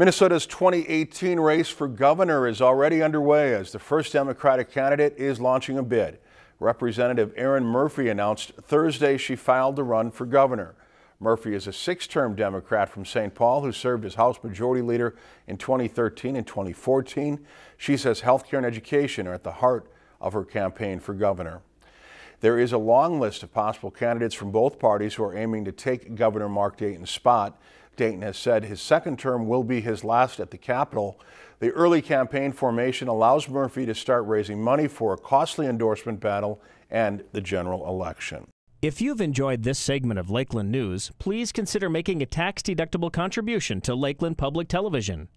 Minnesota's 2018 race for governor is already underway as the first Democratic candidate is launching a bid. Representative Erin Murphy announced Thursday she filed to run for governor. Murphy is a six-term Democrat from St. Paul who served as House Majority Leader in 2013 and 2014. She says health care and education are at the heart of her campaign for governor. There is a long list of possible candidates from both parties who are aiming to take Governor Mark Dayton's spot. Dayton has said his second term will be his last at the Capitol. The early campaign formation allows Murphy to start raising money for a costly endorsement battle and the general election. If you've enjoyed this segment of Lakeland News, please consider making a tax-deductible contribution to Lakeland Public Television.